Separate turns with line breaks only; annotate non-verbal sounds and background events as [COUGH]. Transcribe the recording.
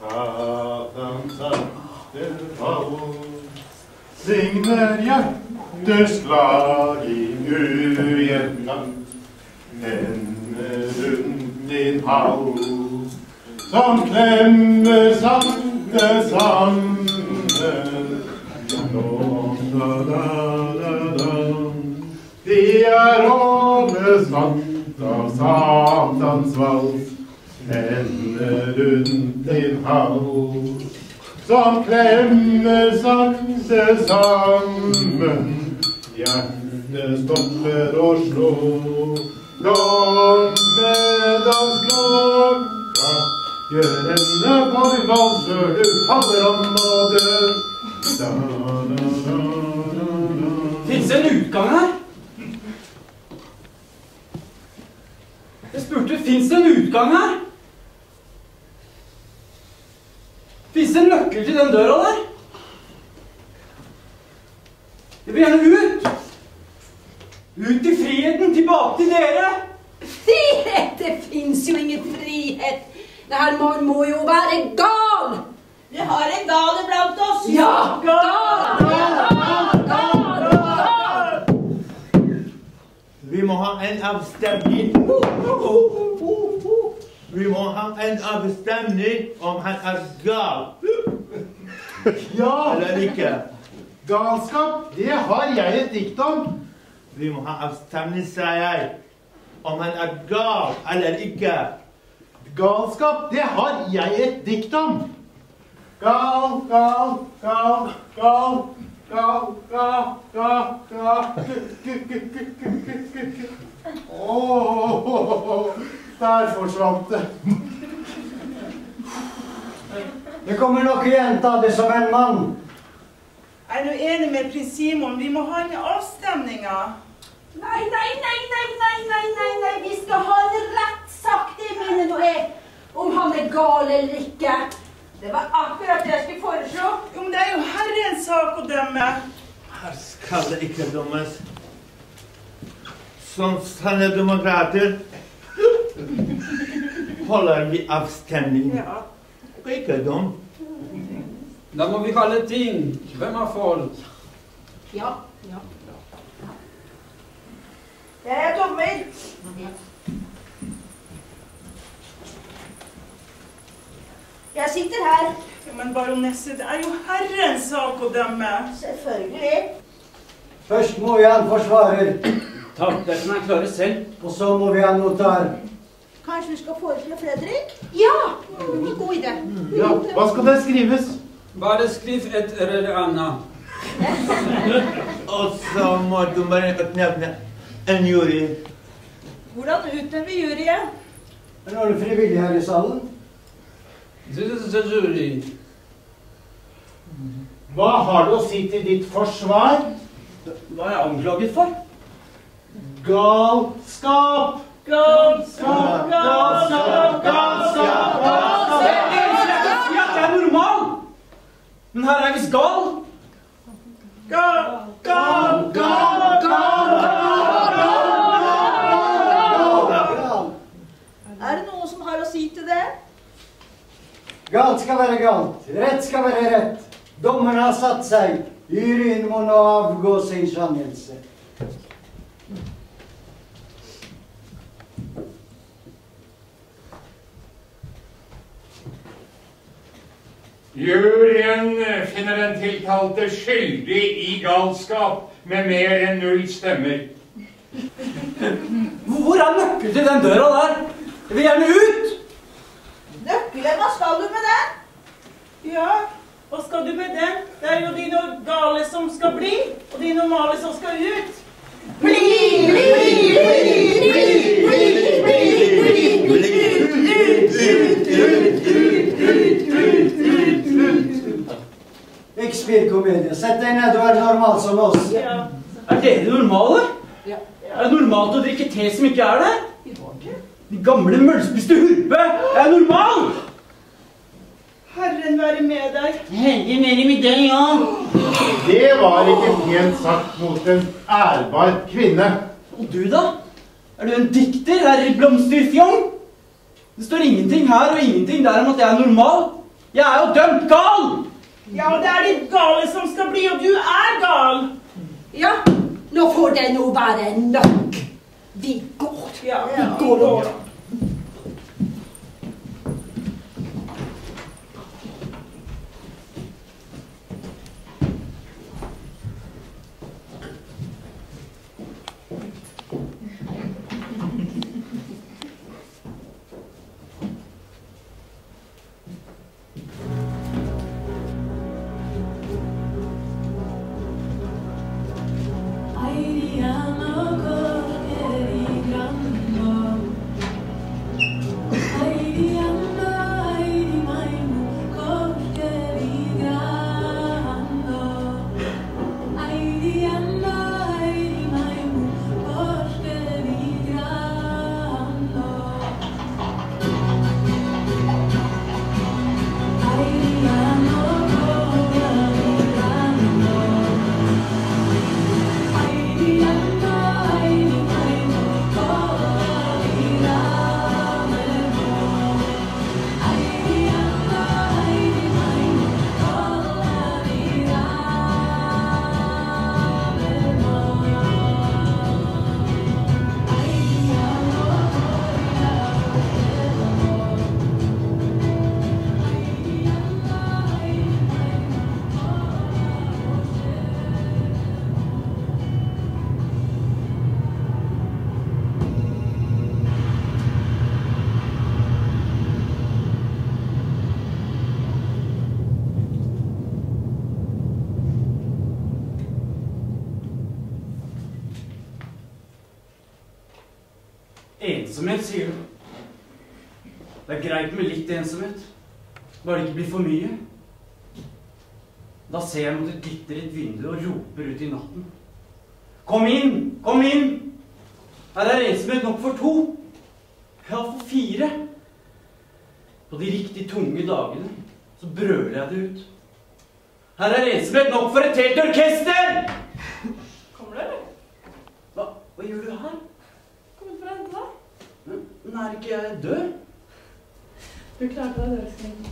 Satans aftenfall signer hjerters klaging ugjenlagt. Hender rundt din hals som klemmer sakte sammen. Da, da, da, da. De er oversatt av Satans vals, hender rundt din hals, som klemmer sakte sammen. Hjertet stopper å slå, dommedagsklokka gjør ende på din vals før du faller om og dør.
Fins det en utgang her? Jeg spurte fins det en utgang her? Fins det en nøkkel til den døra der? Jeg vil gjerne ut! Ut i friheten, tilbake til dere!
Frihet! Det fins jo ingen frihet. Det her må, må jo være gal!
Vi har en gal iblant oss.
Ja! Gal! Gal! Gal! Gal!
Vi må ha en avstemning. Vi må ha en avstemning om han er gal.
Ja!
Eller ikke.
Galskap, det har jeg et dikt om.
Vi må ha avstemning, sier jeg. Om han er gal eller ikke.
Galskap, det har jeg et dikt om. Gal, gal, gal, gal. Gal, gal, gal, gal. Ååå der forsvant det.
Det kommer nok igjen ta det som en mann.
Er du enig med prins Simon? Vi må ha en avstemning.
Nei, nei, nei, nei, nei, nei, nei, nei. Vi skal ha en rettssak, det mener nå jeg. Om han er gal eller ikke. Det var akkurat det jeg skulle foreslå.
Jo, men det er jo Herrens sak å dømme.
Her skal det ikke dømmes. Som sanne demokrater vi avstemning.
Ja.
Dum.
Da må vi kalle ting. Hvem har folk?
Ja, ja.
Jeg er dommer.
Jeg sitter her.
Ja, men baronesse, det er jo Herrens sak å dømme.
Selvfølgelig.
Først må vi ha en forsvarer,
Takk, det kan jeg klare selv.
og så må vi ha en notar.
Kanskje du skal foreslå Fredrik? Ja! Mm, god idé.
Ja, hva skal det skrives?
Bare skriv et eller annet. [LAUGHS]
Og så må du bare nevne en jury.
Hvordan utnevner vi juryen?
Er det noen frivillige her i salen?
This is jury.
Hva har du å si til ditt forsvar?
Hva er jeg anklaget for?
Galskap!
Galskap,
galskap, galskap, galskap.
Jeg skal si at jeg er normal! Men her er jeg visst gal.
Gal, gal,
Gal, gal,
Er det noen som har å si til det?
Galt skal være galt, rett skal være rett. Dommerne har satt seg. Juryen må nå avgå sin skjønnelse.
Juryen finner den tiltalte skyldig i galskap med mer enn null stemmer.
Hvor er nøkkelen til den døra der? Jeg vil gjerne ut!
Nøkkelen, hva skal du med den? Ja, hva skal du med den? Det er jo de gale som skal bli, og de normale som skal ut.
Shakespeare-komedie. Sett deg ned og vær normal som oss.
Ja.
Er dere normale?
Ja.
Er det normalt å drikke te som ikke er det? De gamle møllspiste hurpe! Jeg er normal!
Herren være med deg.
Heldig mer med deg, ja.
Det var ikke pent sagt mot en ærbar kvinne.
Og du, da? Er du en dikter, herr Blomsterfjong? Det står ingenting her og ingenting der om at jeg er normal. Jeg er jo dømt gal!
Ja, og det er de gale som skal bli, og du er gal.
Ja, nå får det nå være nok. Vi går.
Ja,
Vi går opp.
Ensomhet, sier du. Det er greit med litt ensomhet. Bare det ikke blir for mye. Da ser jeg mot et glitter i et vindu og roper ut i natten. Kom inn! Kom inn! Her er ensomhet nok for to. Ja, for fire. På de riktig tunge dagene så brøler jeg det ut. Her er ensomhet nok for et helt orkester!
Kommer du, eller?
Hva, hva gjør du her?
Kom ut for å
men er ikke jeg død?
Du klarte deg, dødsmenn.